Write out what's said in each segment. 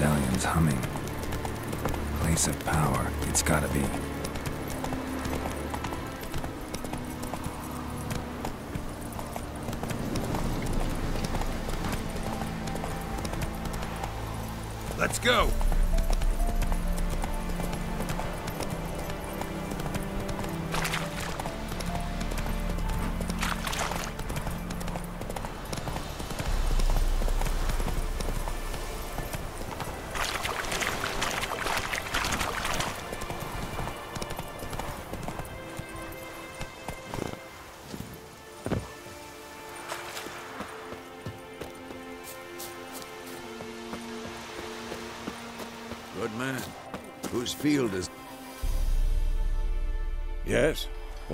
medallion's humming. Place of power, it's gotta be. Let's go!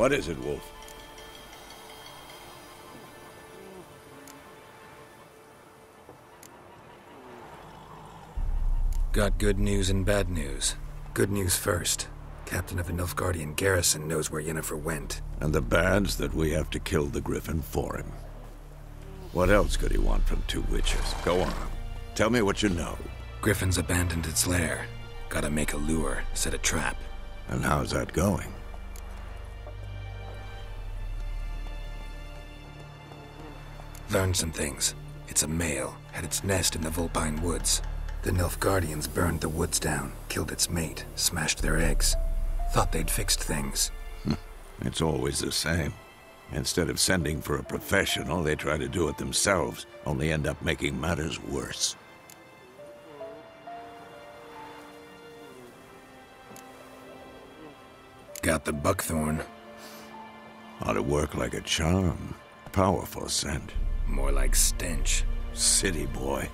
What is it, Wolf? Got good news and bad news. Good news first. Captain of the Nilfgaardian garrison knows where Yennefer went. And the bad's that we have to kill the Griffin for him. What else could he want from two witches? Go on. Tell me what you know. Griffin's abandoned its lair. Gotta make a lure, set a trap. And how's that going? Learned some things. It's a male, had its nest in the Vulpine Woods. The Nilfgaardians burned the woods down, killed its mate, smashed their eggs. Thought they'd fixed things. Hmm. It's always the same. Instead of sending for a professional, they try to do it themselves, only end up making matters worse. Got the buckthorn. Ought to work like a charm. Powerful scent. More like stench. City boy.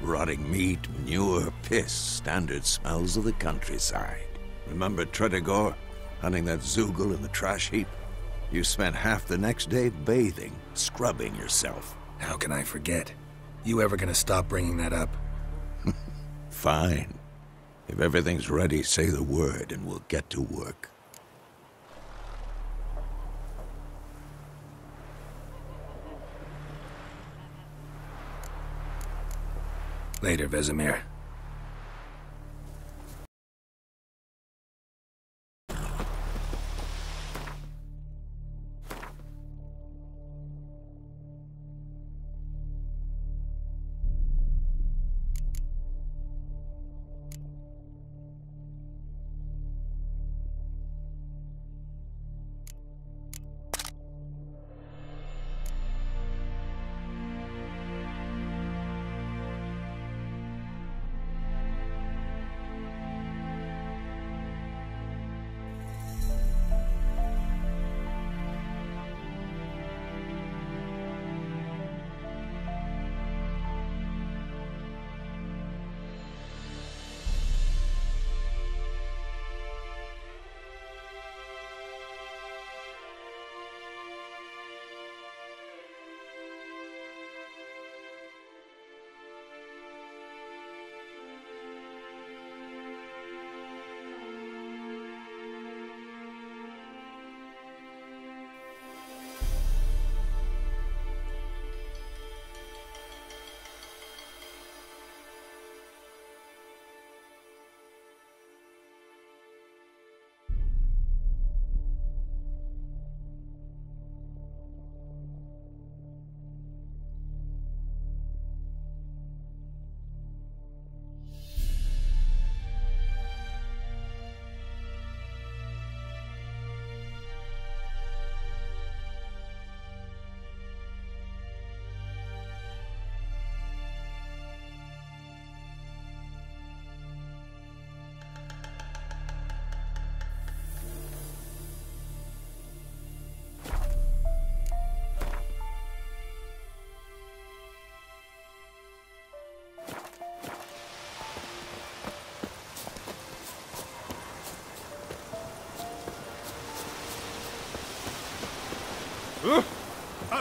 Rotting meat, manure, piss, standard smells of the countryside. Remember Tretogor? Hunting that Zeugle in the trash heap? You spent half the next day bathing, scrubbing yourself. How can I forget? You ever gonna stop bringing that up? Fine. If everything's ready, say the word and we'll get to work. Later, Vesemir.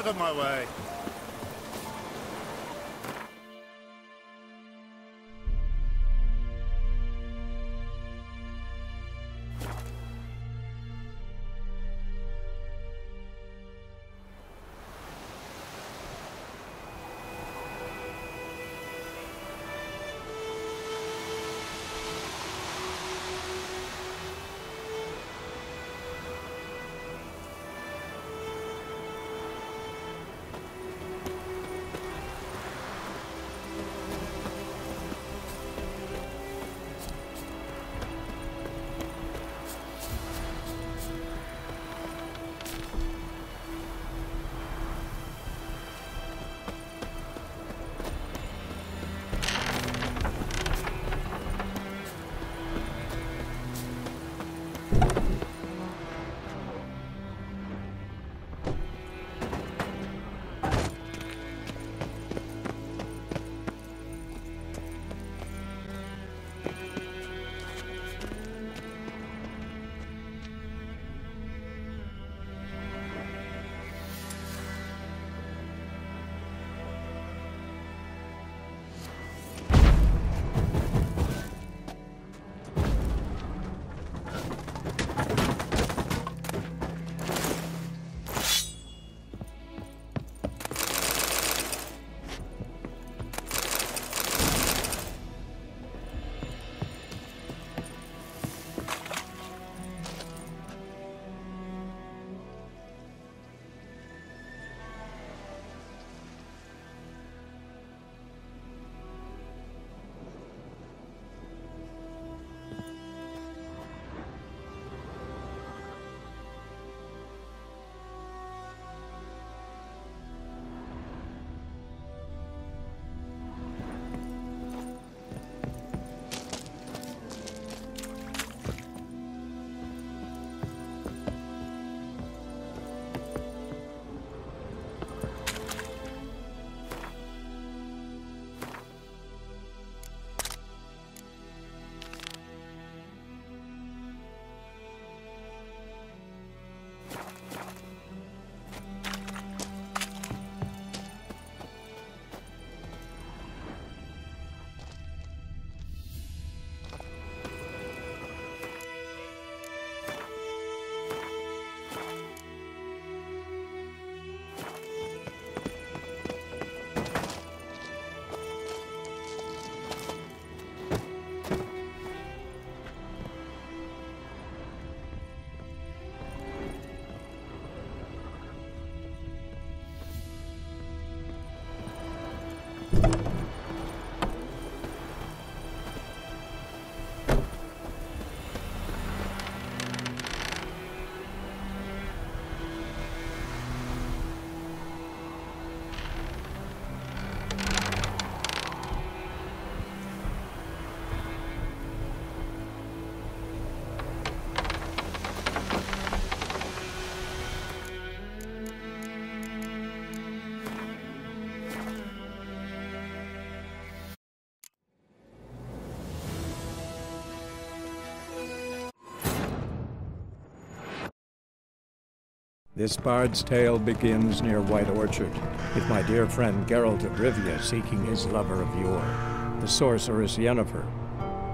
Out of my way. This bard's tale begins near White Orchard, with my dear friend Geralt of Rivia seeking his lover of yore, the sorceress Yennefer.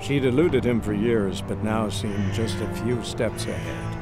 She'd eluded him for years, but now seemed just a few steps ahead.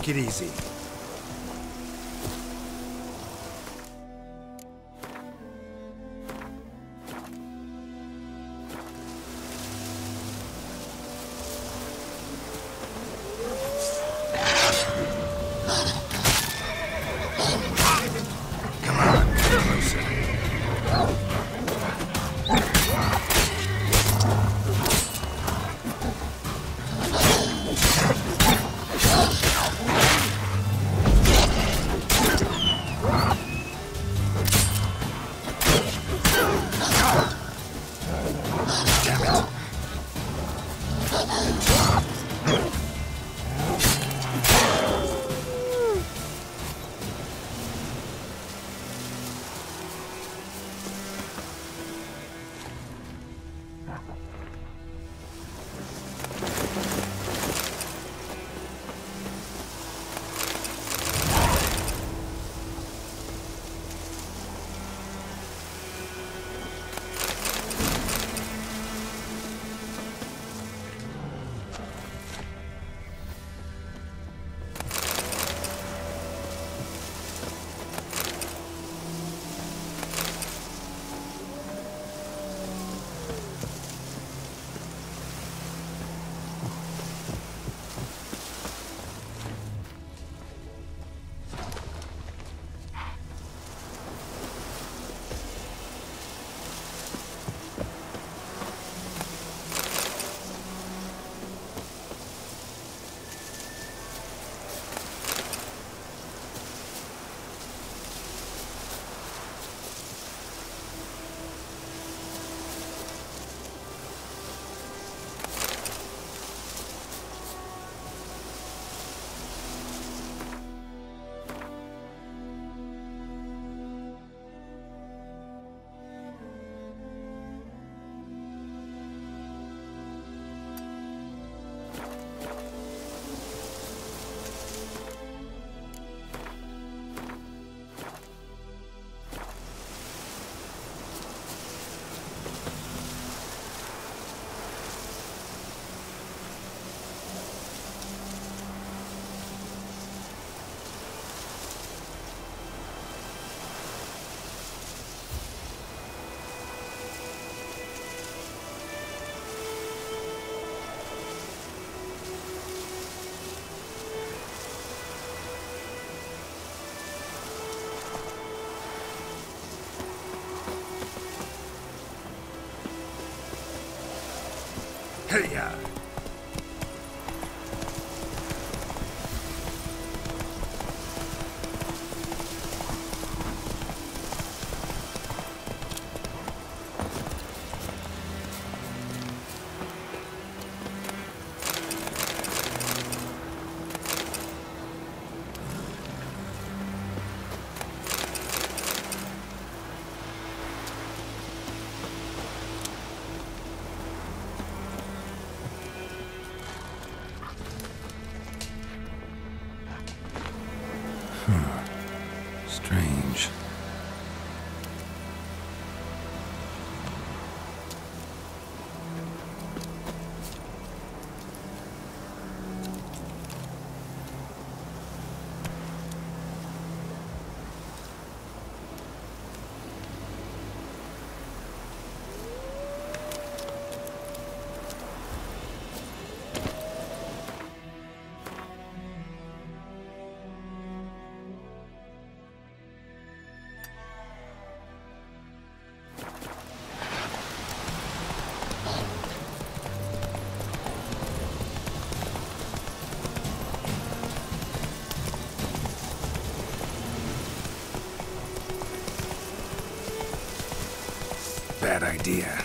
Take it easy. Idea.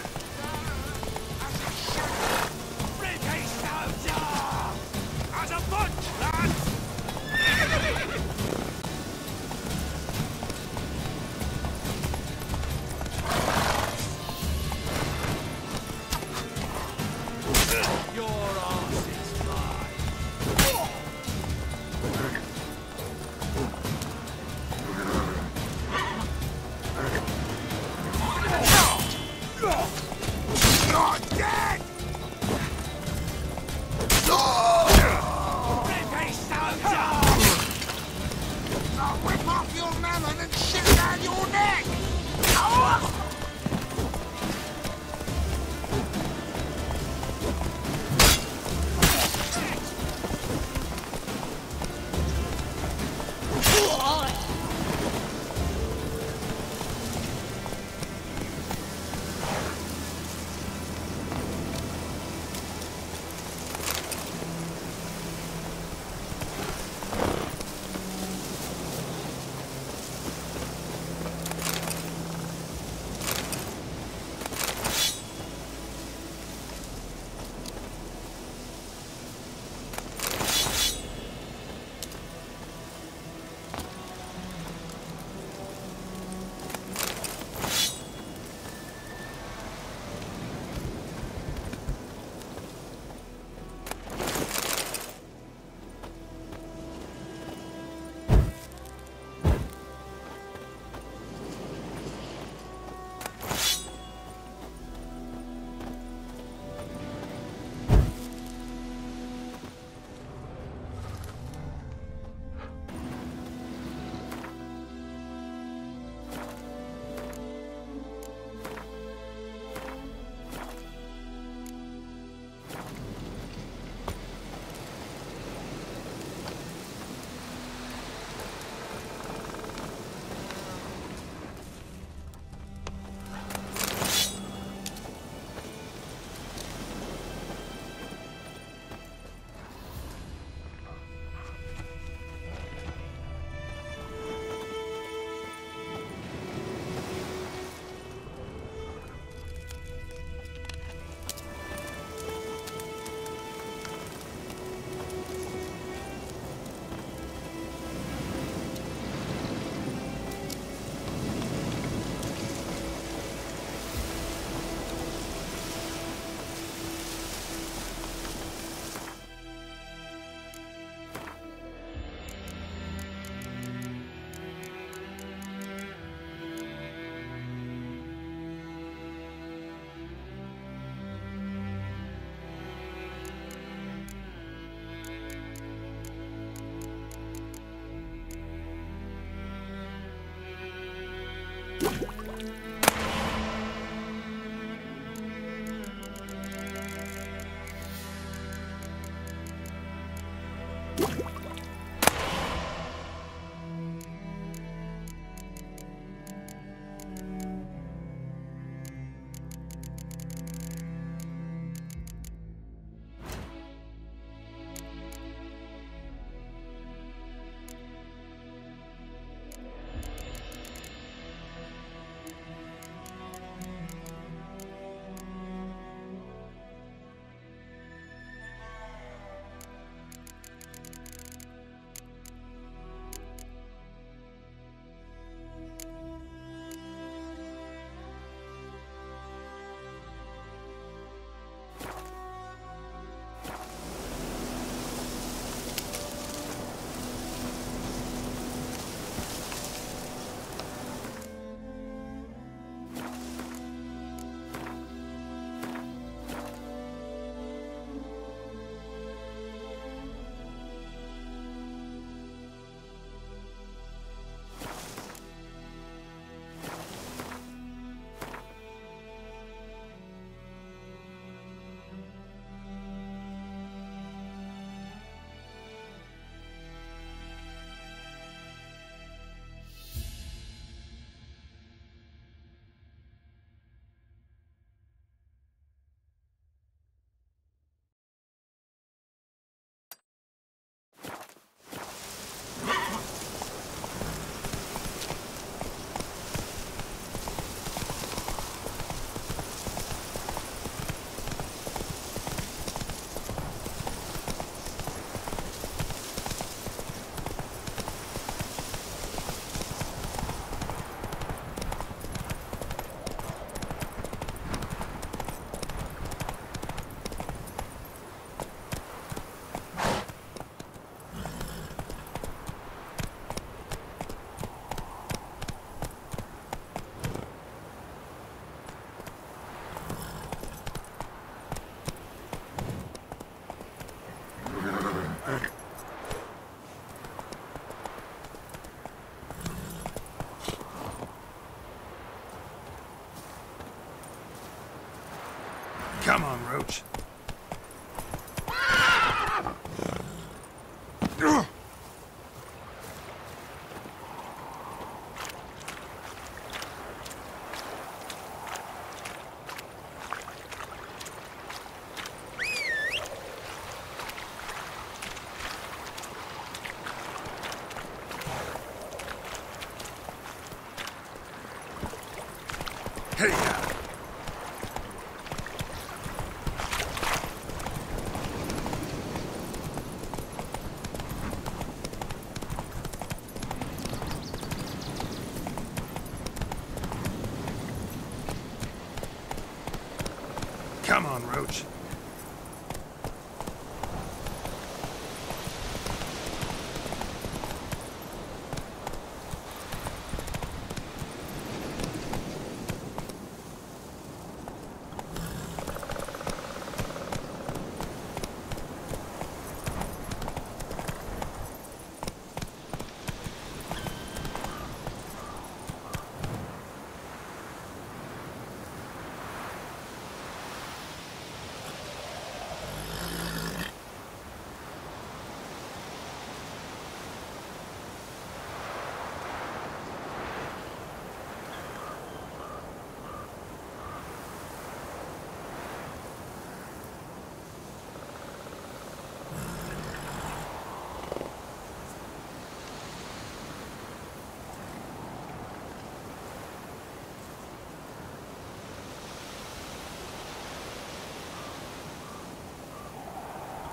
Come on, Roach.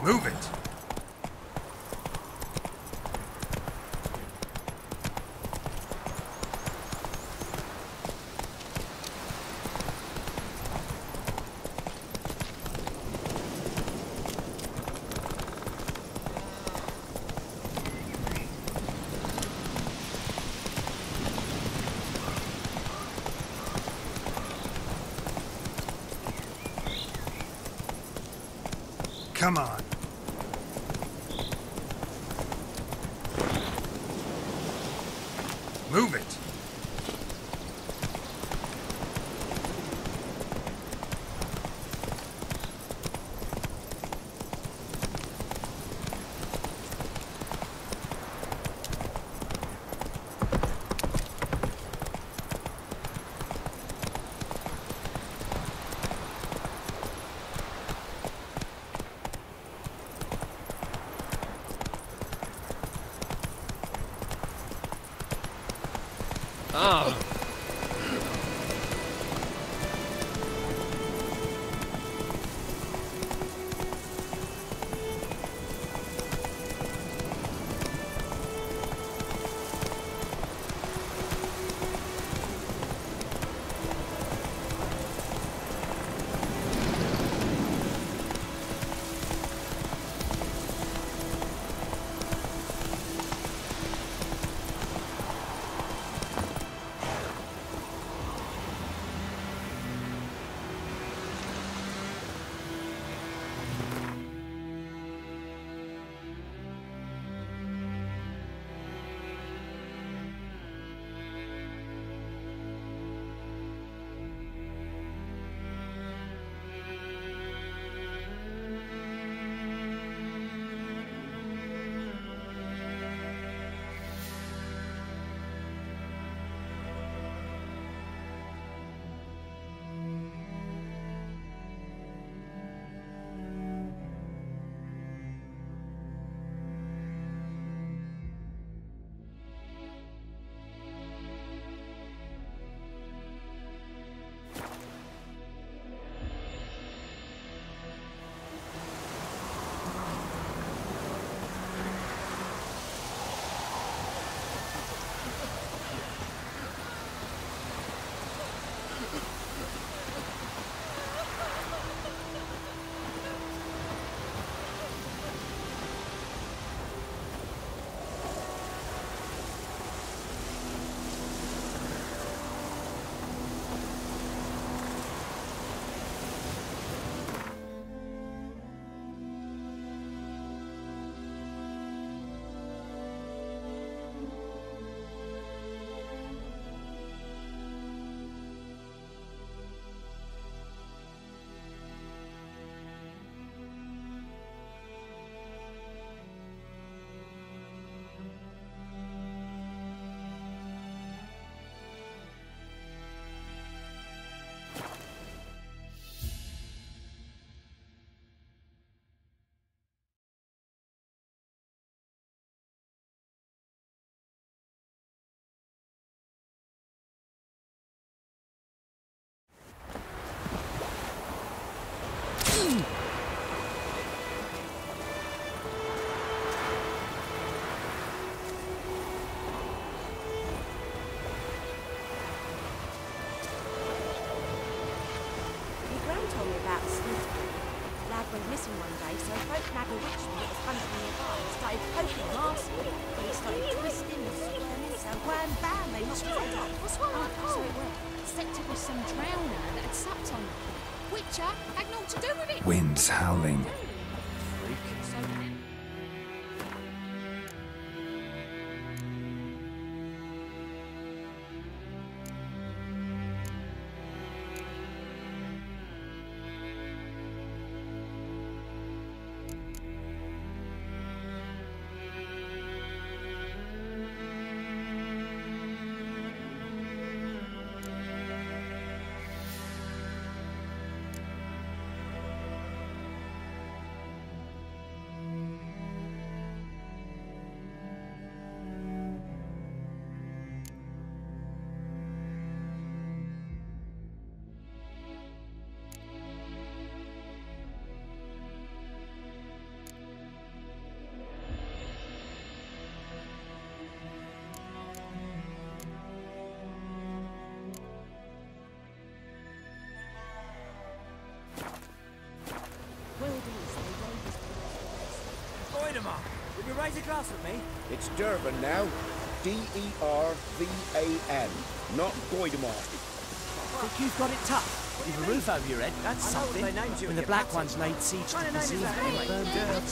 Move it. Come on. Raise a glass with me? It's Dervan now. D-E-R-V-A-N, not Goidemar. Think you've got it tough. You've a roof over your head, that's something. When the Black Ones laid siege to the museum, they burned Dervan.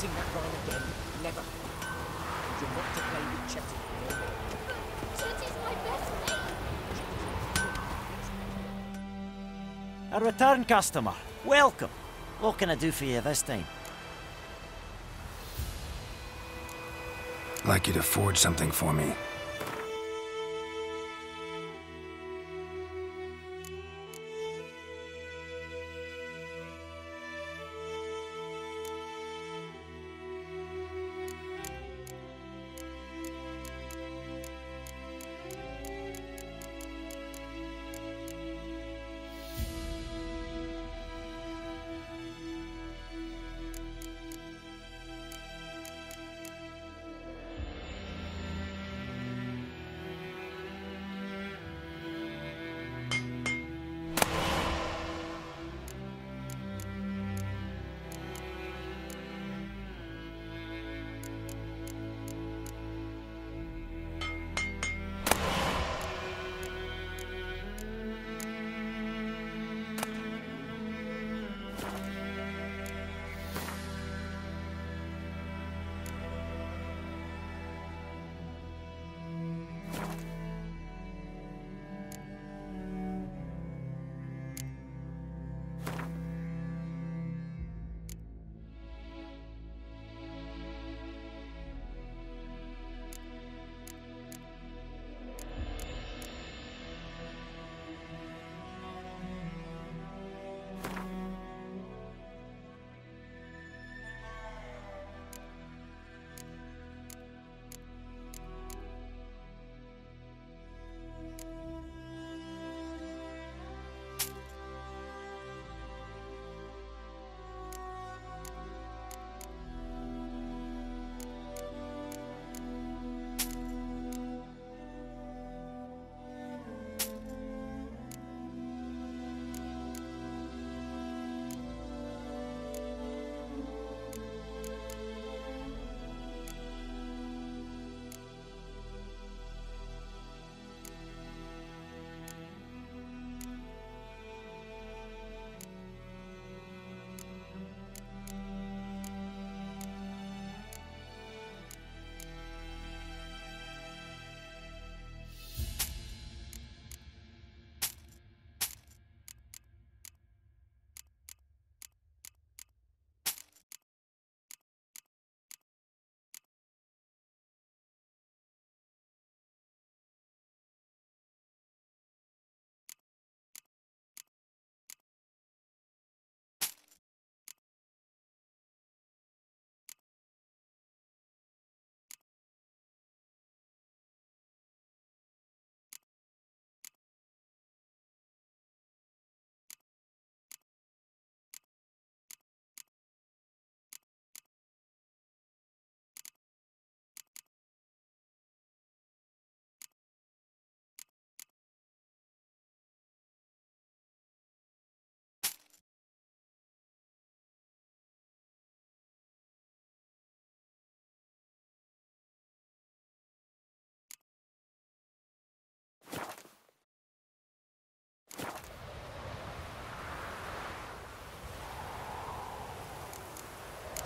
Sing that rhyme again. Never. You're not to play with Chetty. Jetty's my best mate. A return customer. Welcome. What can I do for you this time? Like you to forge something for me.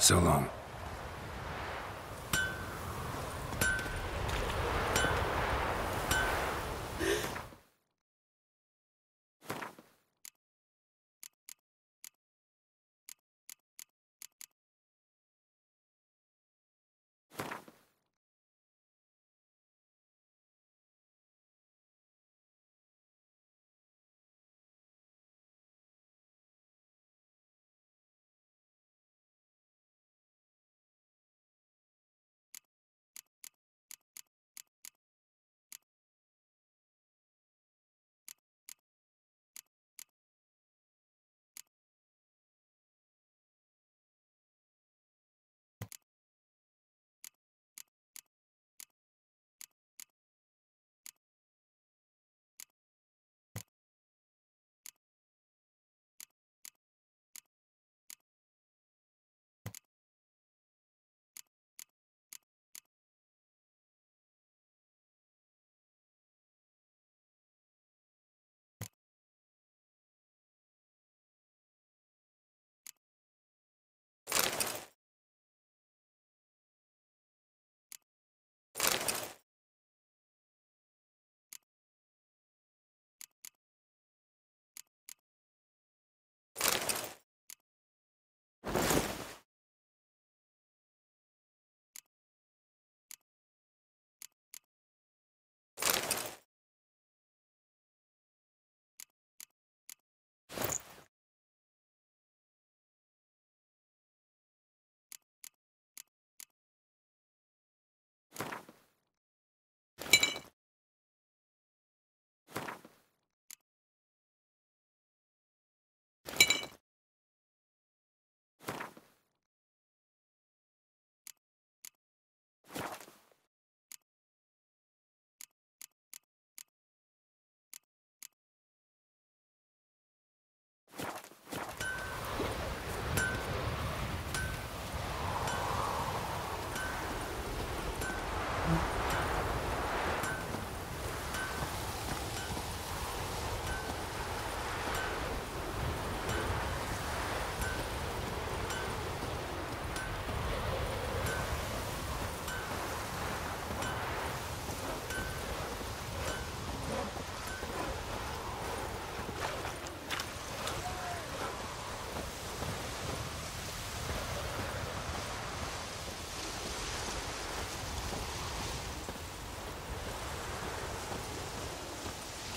So long.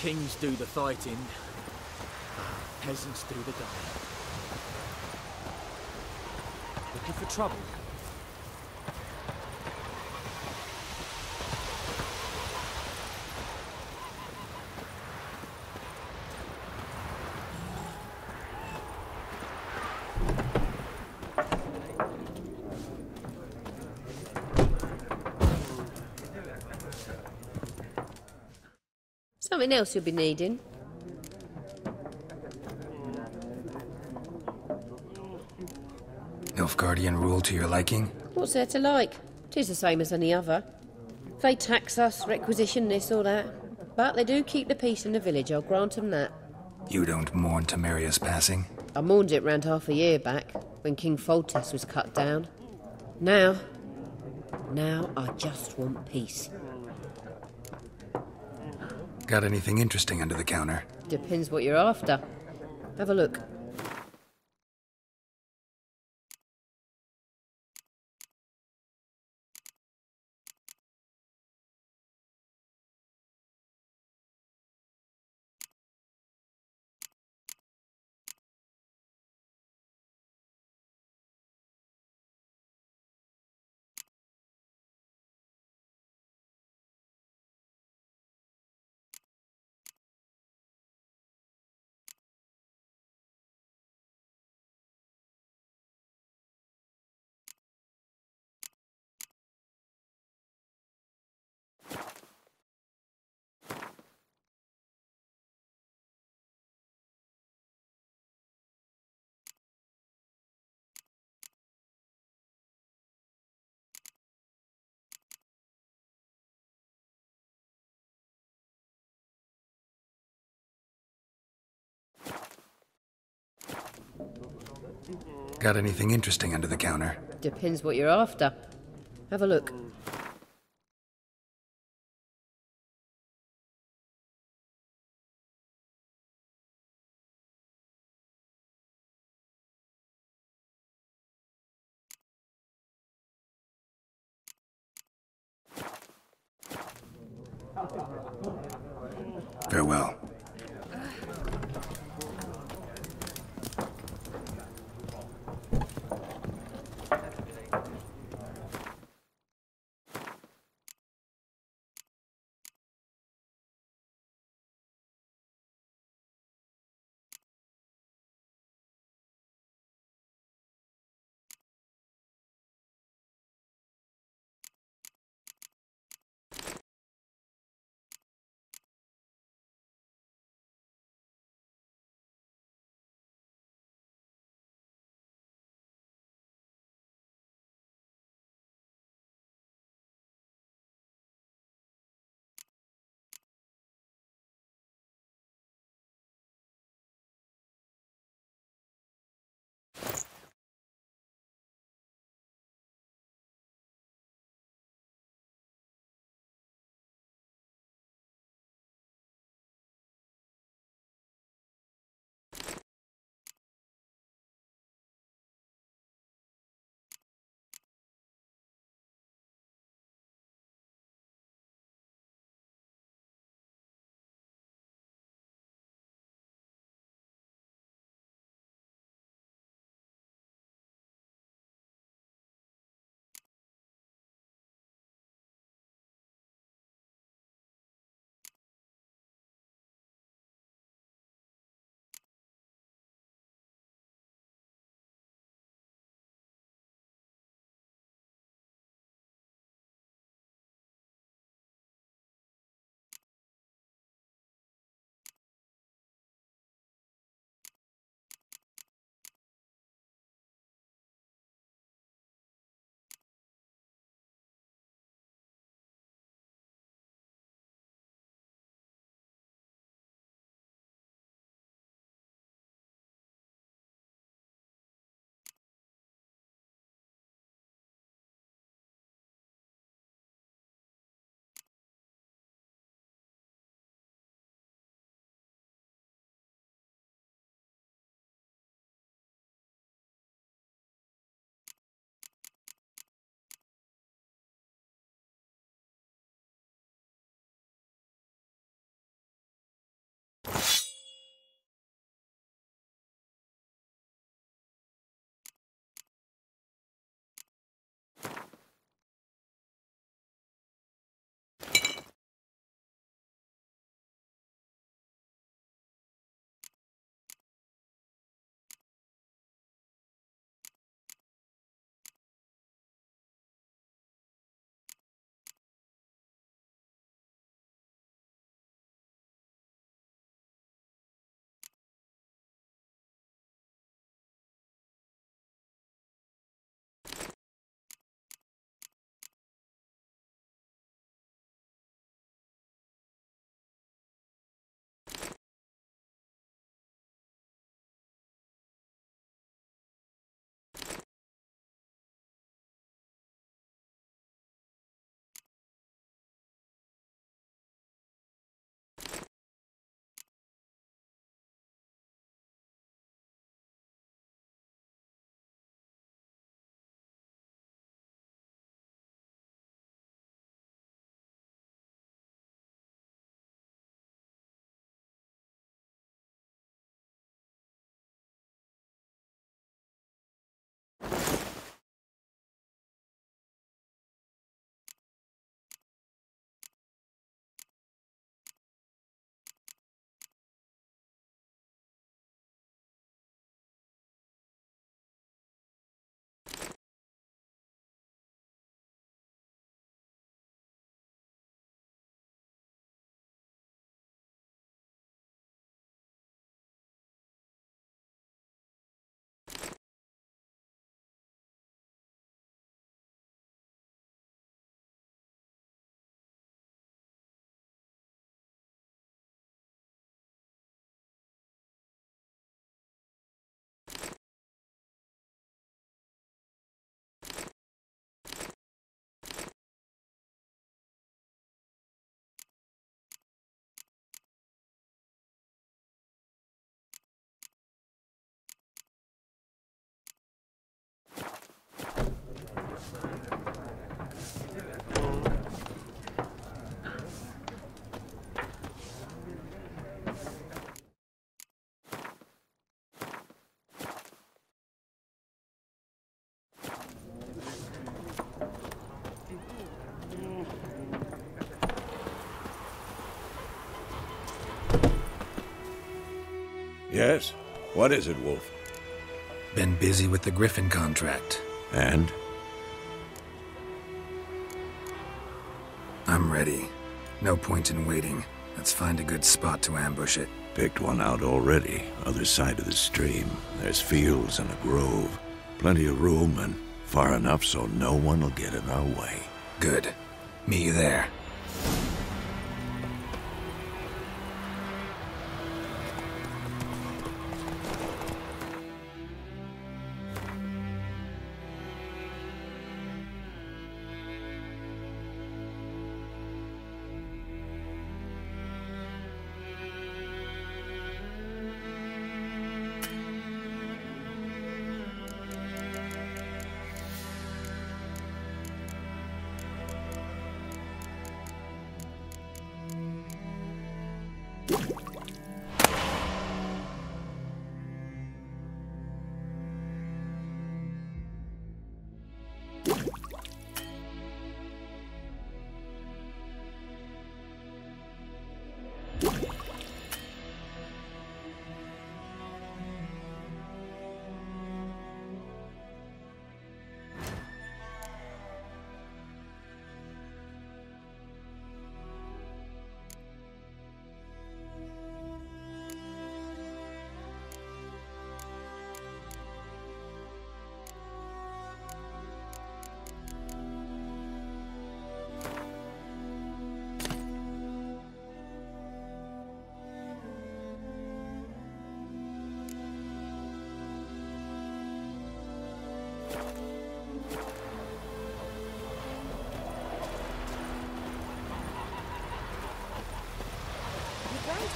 Kings do the fighting, peasants do the dying. Looking for trouble? Something else you'll be needing. Nilfgaardian rule to your liking? What's there to like? Tis the same as any other. They tax us, requisition this or that. But they do keep the peace in the village, I'll grant 'em that. You don't mourn Temeria's passing? I mourned it round half a year back, when King Foltest was cut down. Now, now I just want peace. Got anything interesting under the counter? Depends what you're after. Have a look. Got anything interesting under the counter? Depends what you're after. Have a look. Yes? What is it, Wolf? Been busy with the Griffin contract. And? I'm ready. No point in waiting. Let's find a good spot to ambush it. Picked one out already. Other side of the stream. There's fields and a grove. Plenty of room and far enough so no one will get in our way. Good. Meet you there.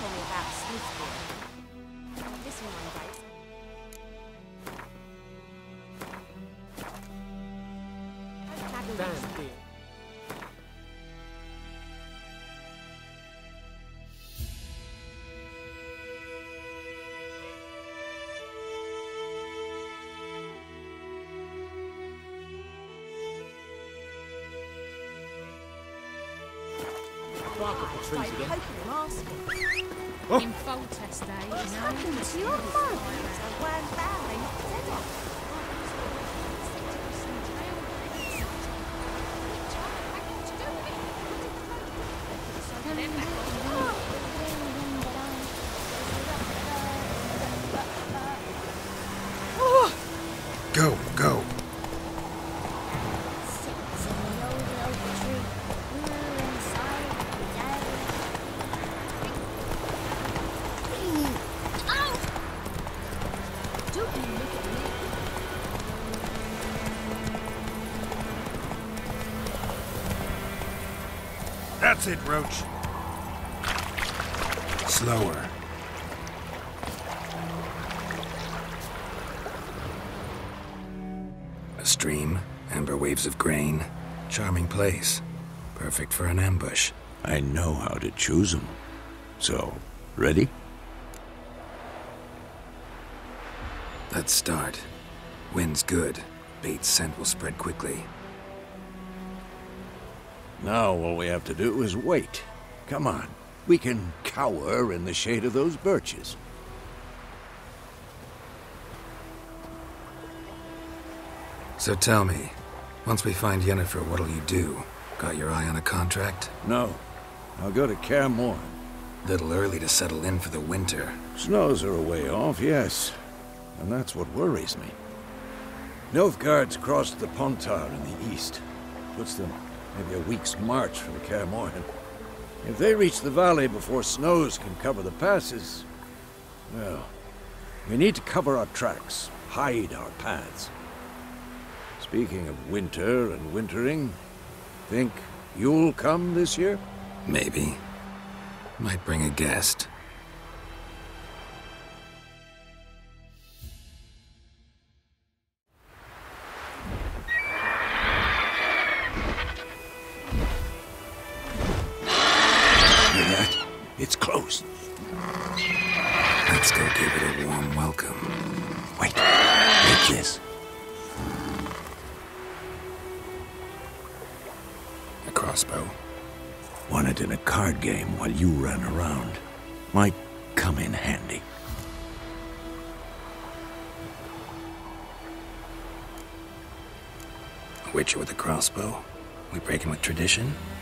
Your grand told me Bark up the trees Stay again. poking and asking. Oh. In Foltest What's you know. happened to your mum? That's it, Roach. Slower. A stream, amber waves of grain. Charming place. Perfect for an ambush. I know how to choose 'em. So, ready? Let's start. Wind's good. Bait's scent will spread quickly. Now all we have to do is wait. Come on. We can cower in the shade of those birches. So tell me, once we find Yennefer, what'll you do? Got your eye on a contract? No. I'll go to Kaer Morhen. Little early to settle in for the winter. Snows are a way off, yes. And that's what worries me. Nilfgaard's crossed the Pontar in the east. Puts them maybe a week's march from Kaer. If they reach the valley before snows can cover the passes, well, we need to cover our tracks, hide our paths. Speaking of winter and wintering, think you'll come this year? Maybe. Might bring a guest.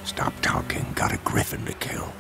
Stop talking, got a griffin to kill.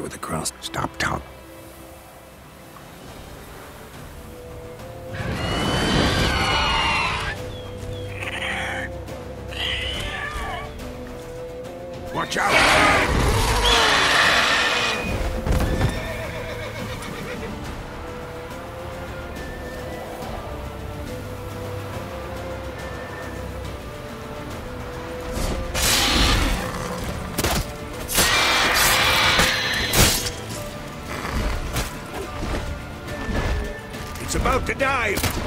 with the cross. Stop talking. about to dive!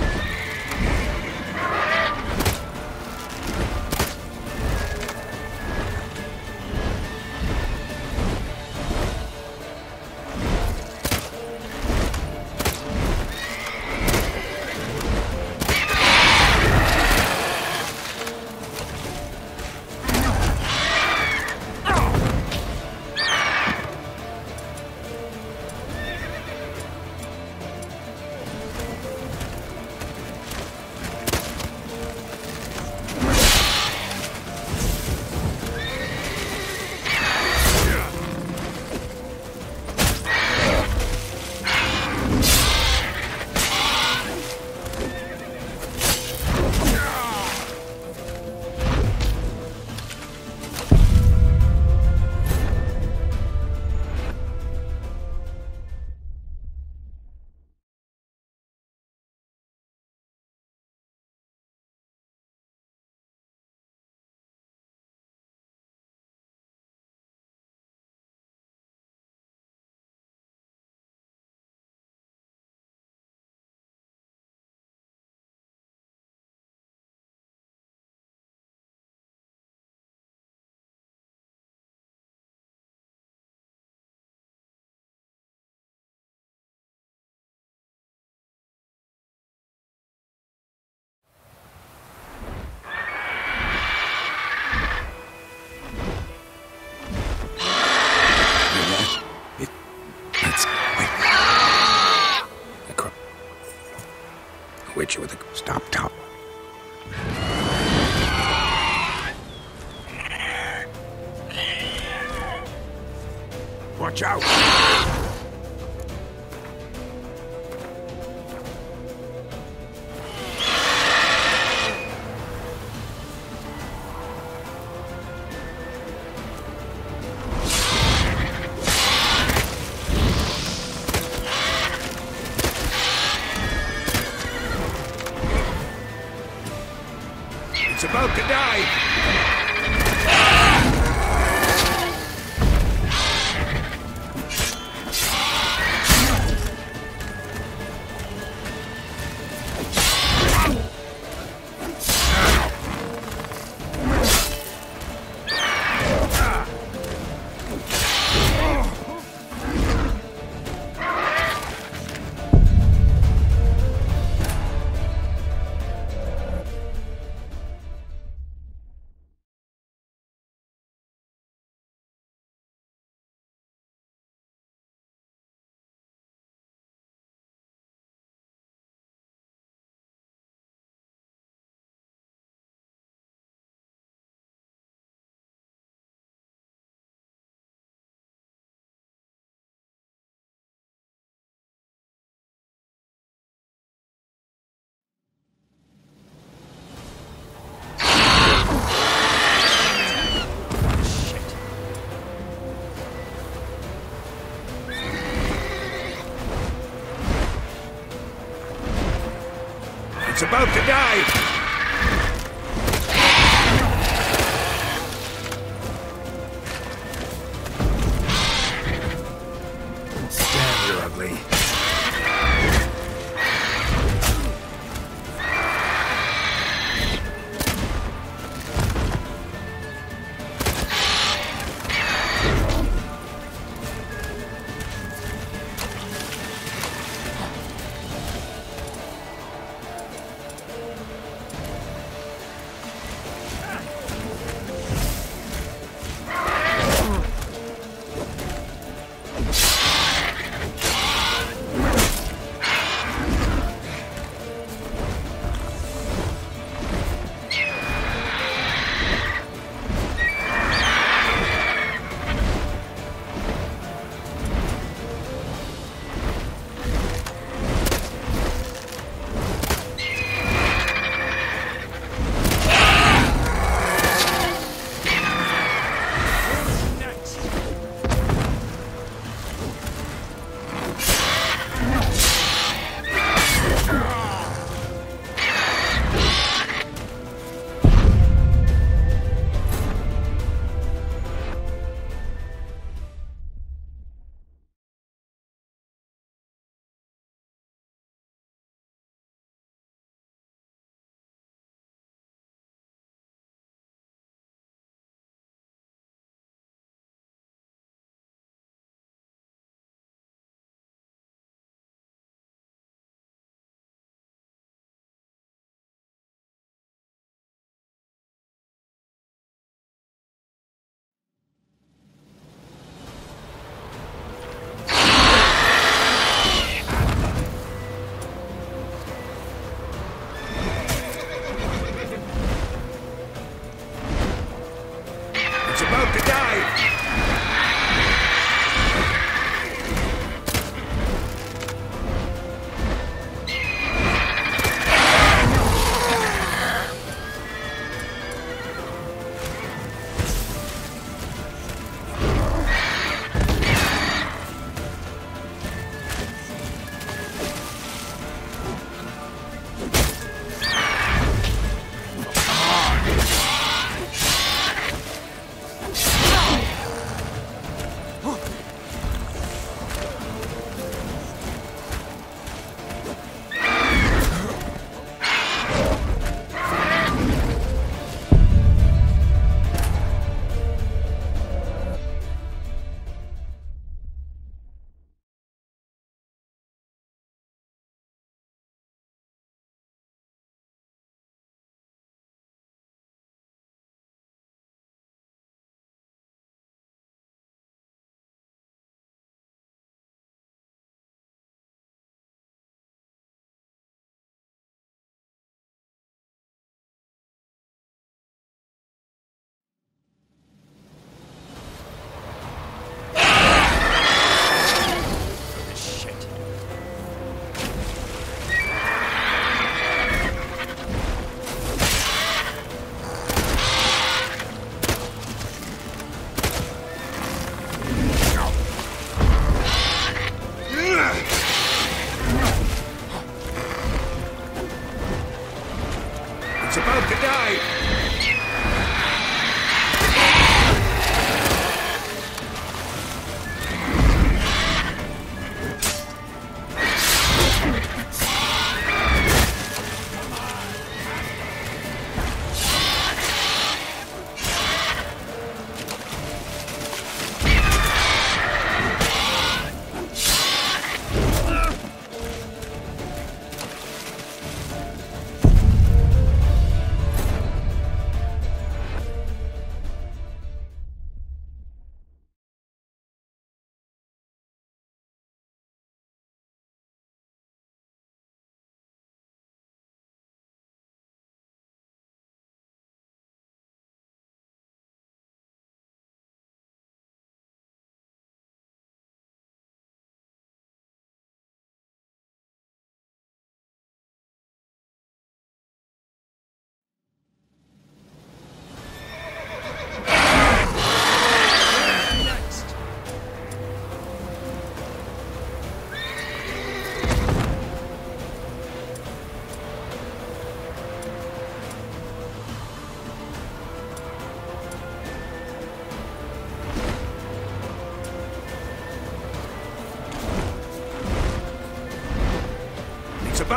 It's about to die!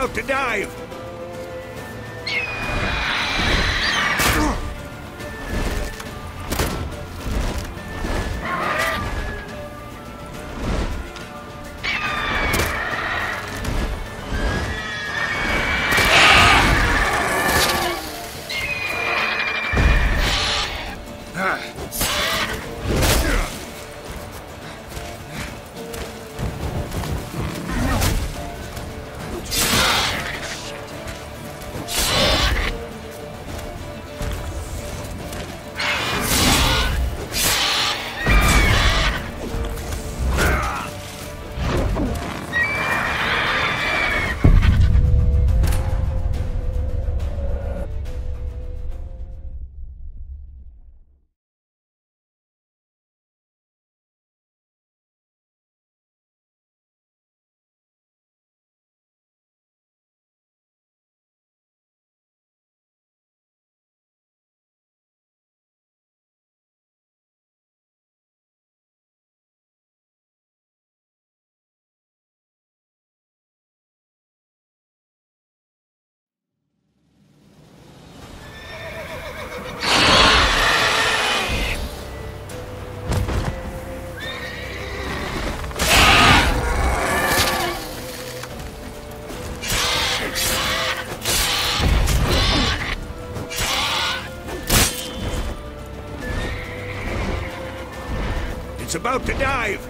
About to dive! About to dive!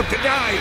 About to dive!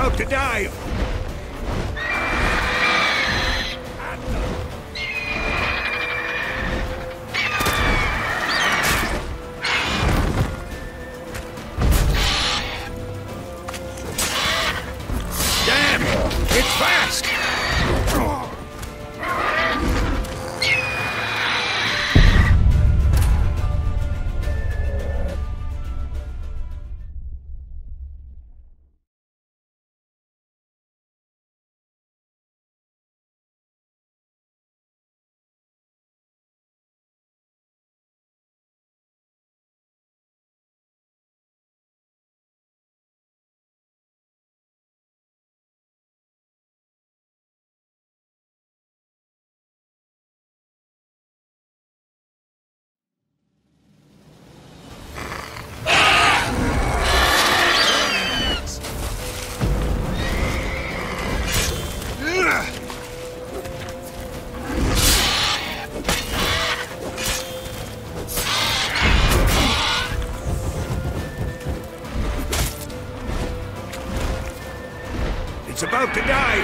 About to dive! It's about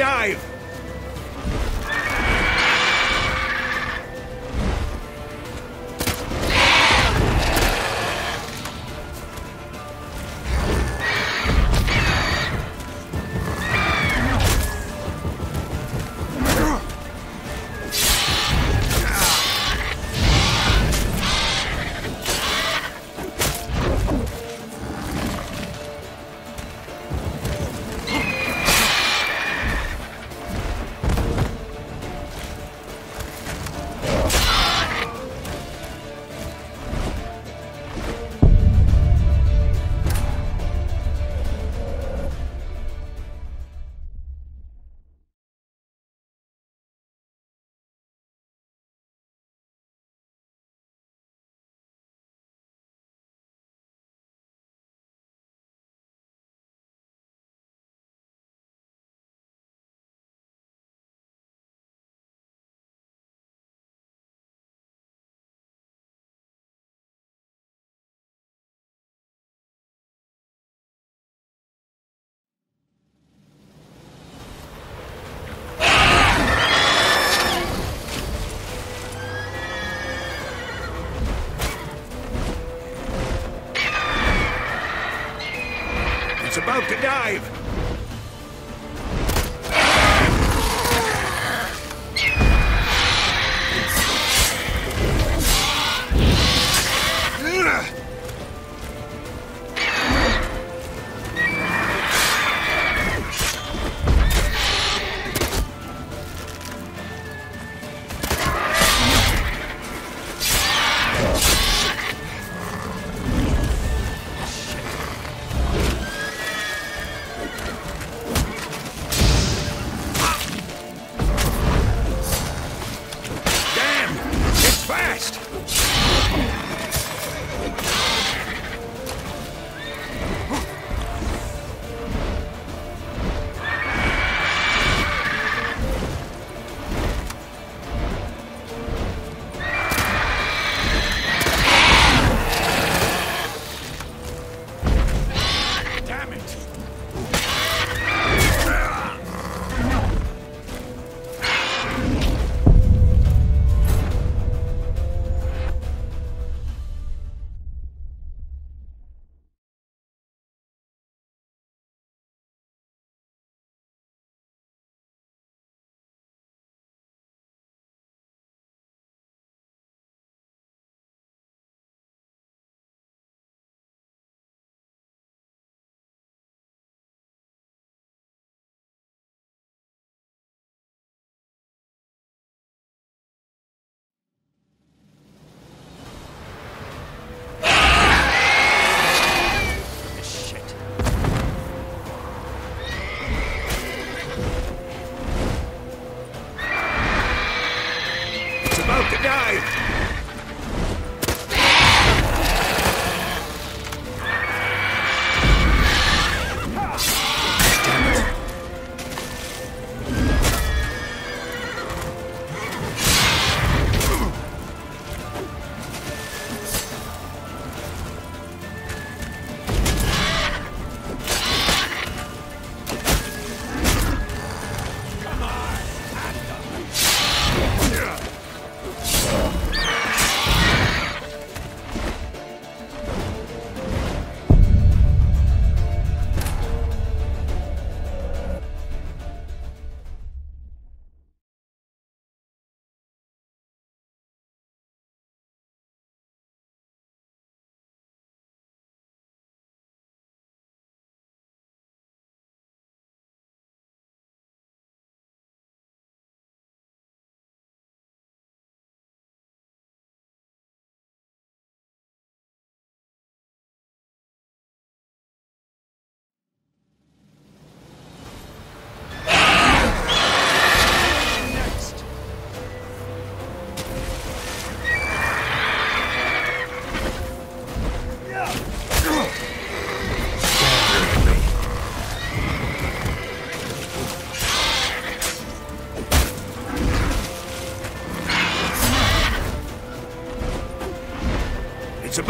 dive!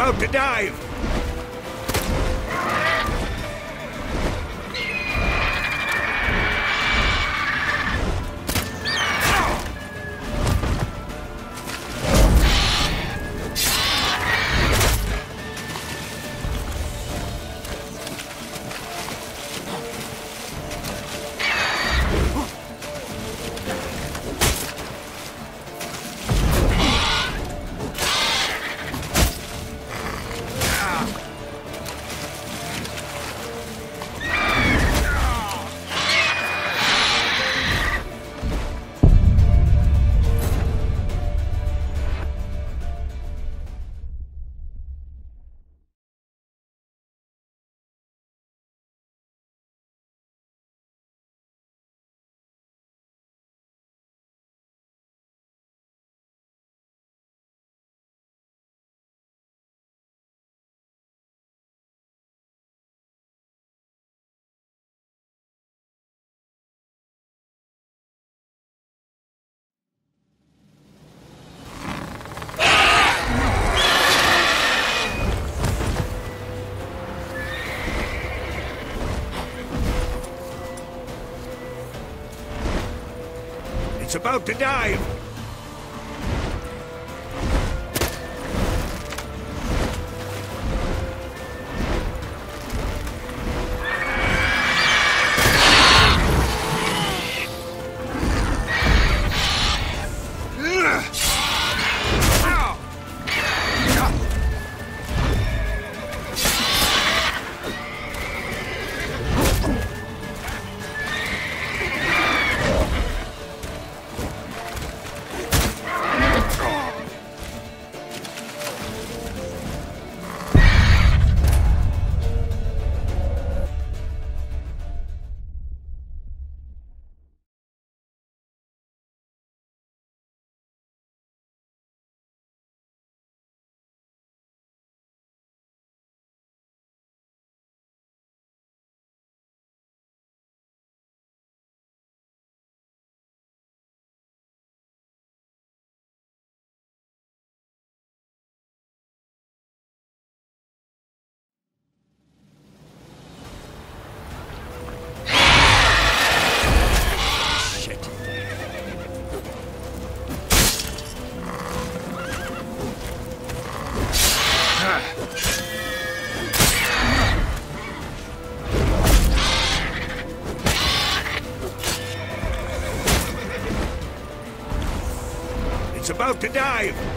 About to dive! It's about to dive! About to dive!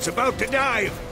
It's about to dive!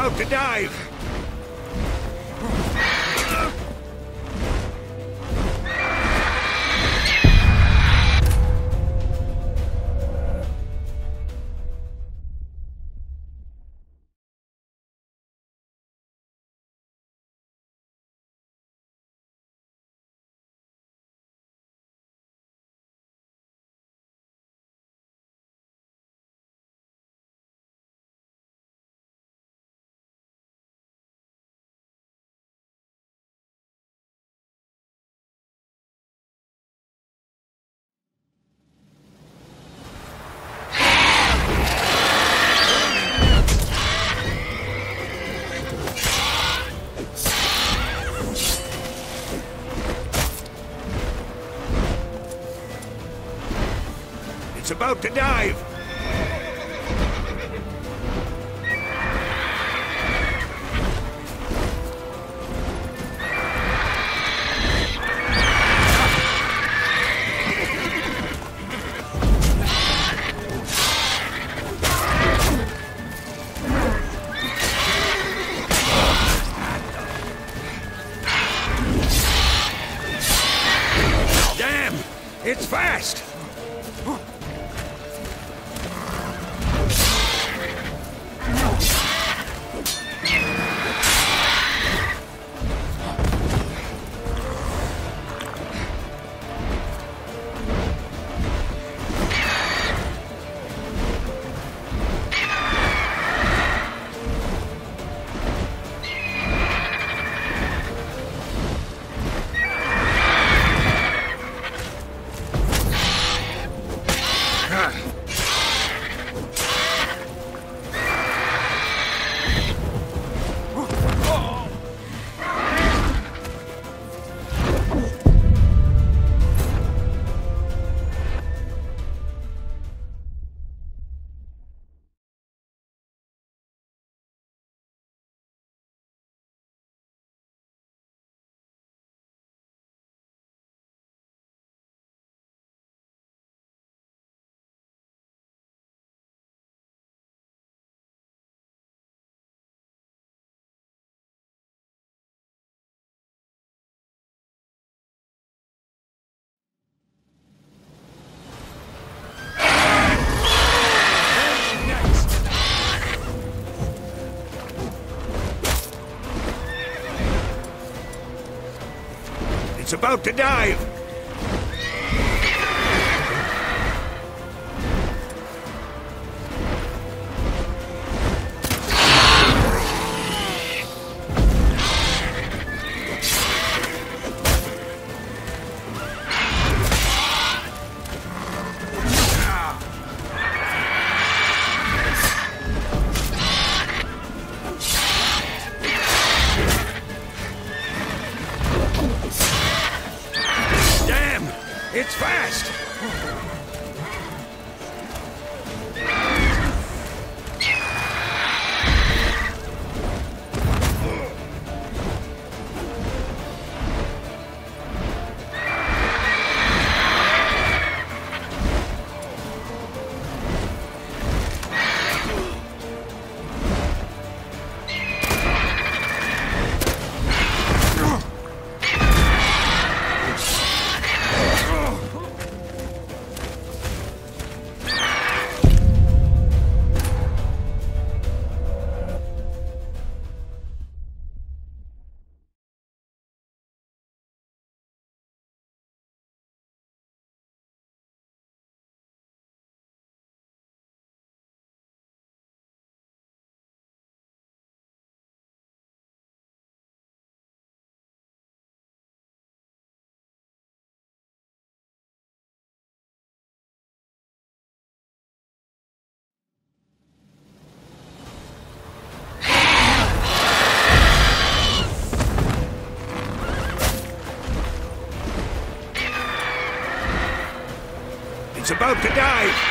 About to dive! About to dive! About to dive! About to dive!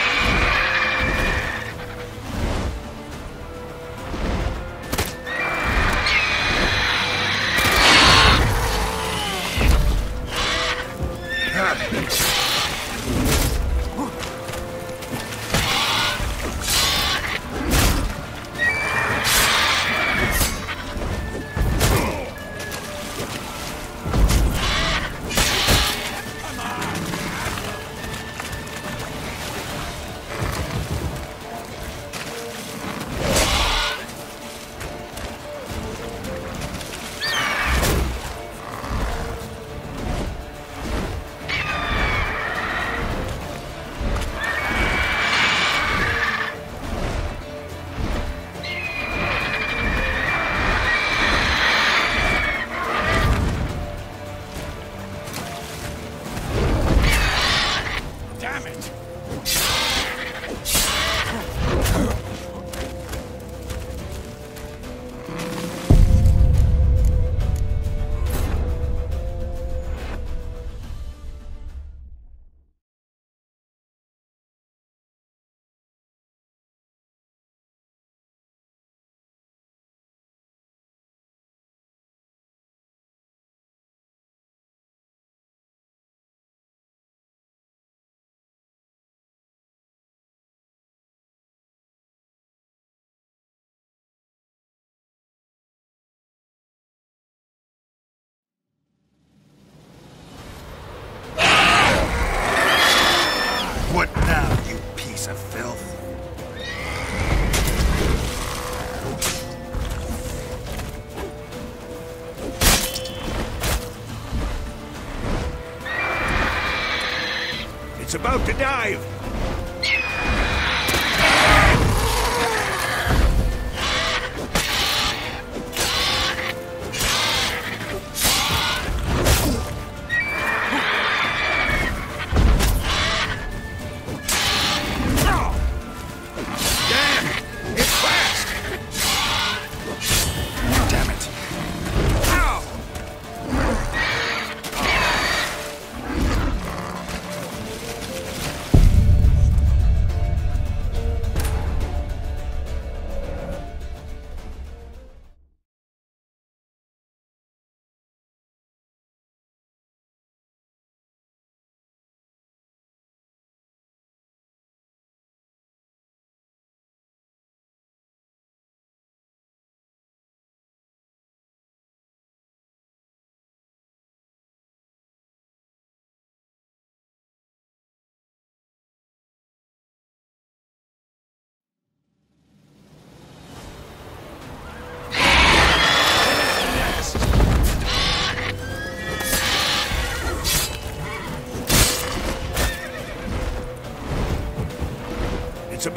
It's about to dive!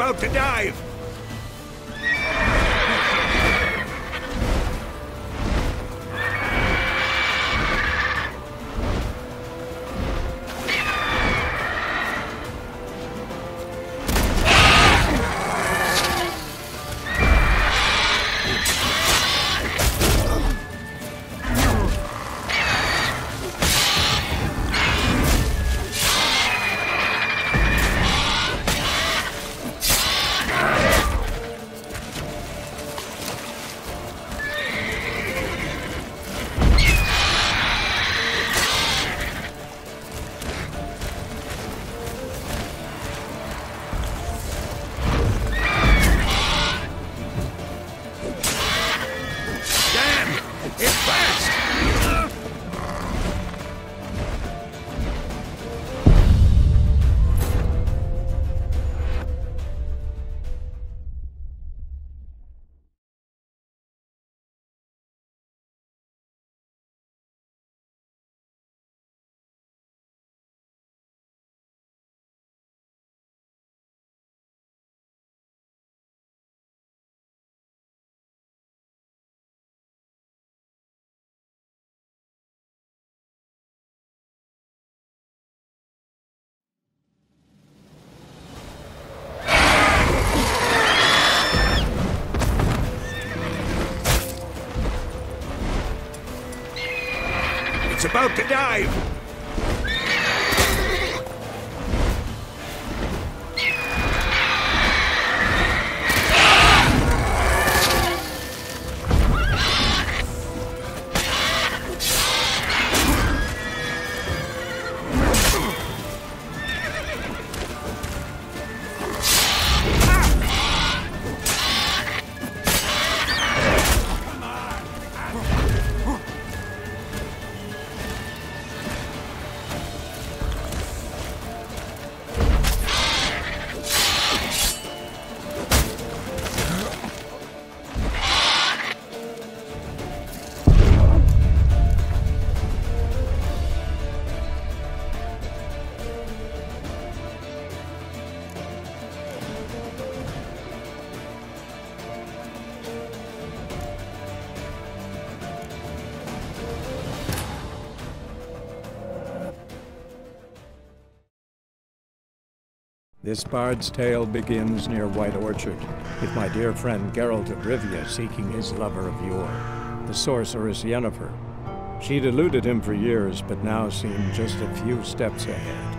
About to dive! About to dive! This bard's tale begins near White Orchard, with my dear friend Geralt of Rivia seeking his lover of yore, the sorceress Yennefer. She'd eluded him for years, but now seemed just a few steps ahead.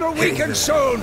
It'll weaken soon!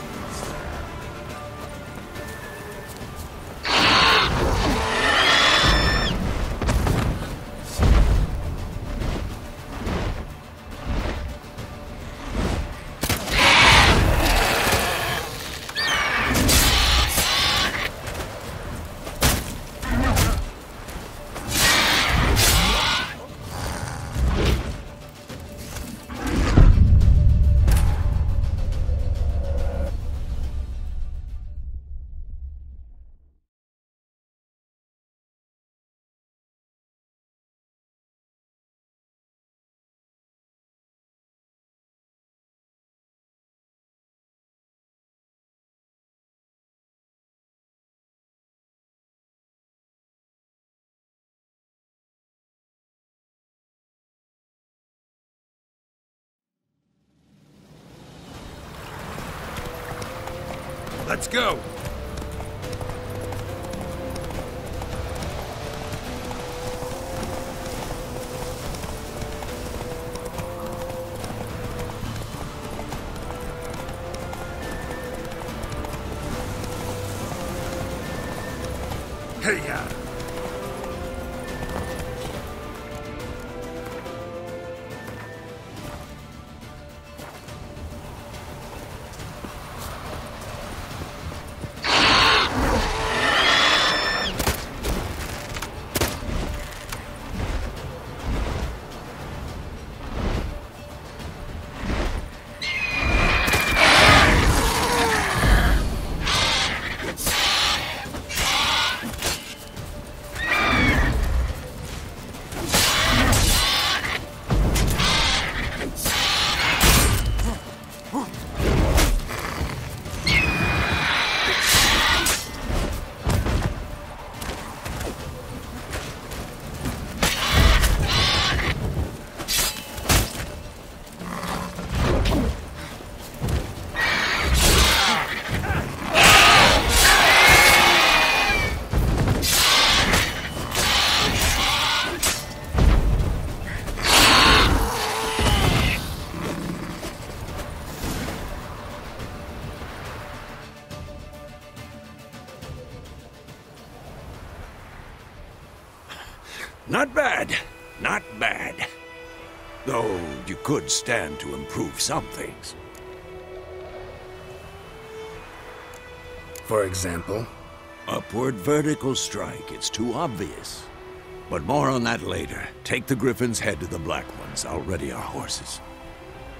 Let's go. Not bad. Not bad. Though you could stand to improve some things. For example? Upward vertical strike. It's too obvious. But more on that later. Take the Griffin's head to the Black Ones. I'll ready our horses.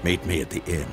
Meet me at the inn.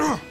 Ugh.